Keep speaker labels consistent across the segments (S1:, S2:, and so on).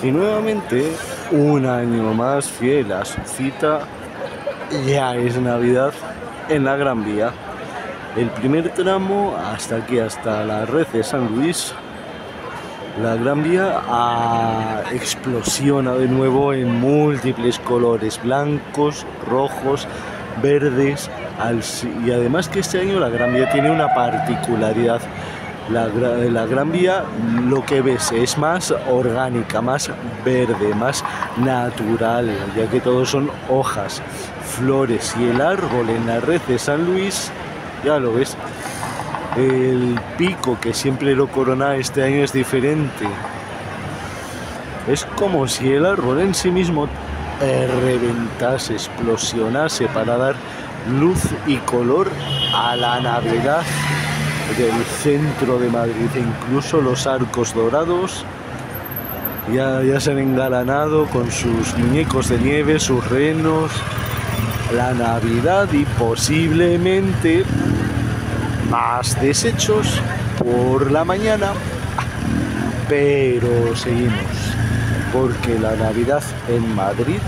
S1: Y nuevamente, un año más fiel a su cita, ya es Navidad en la Gran Vía. El primer tramo hasta aquí, hasta la red de San Luis, la Gran Vía ah, explosiona de nuevo en múltiples colores, blancos, rojos, verdes, y además que este año la Gran Vía tiene una particularidad la, Gran Vía lo que ves es más orgánica, más verde, más natural, ya que todos son hojas, flores y el árbol en la red de San Luis, ya lo ves, el pico que siempre lo corona este año es diferente. Es como si el árbol en sí mismo reventase, explosionase para dar luz y color a la Navidad del centro de Madrid. Incluso los arcos dorados ya, ya se han engalanado con sus muñecos de nieve, sus renos, la Navidad y posiblemente más desechos por la mañana. Pero seguimos, porque la Navidad en Madrid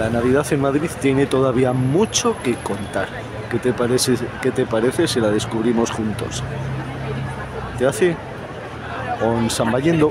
S1: la Navidad en Madrid tiene todavía mucho que contar. ¿Qué te parece, qué te parece si la descubrimos juntos? ¿Te hace? On San Bayendo.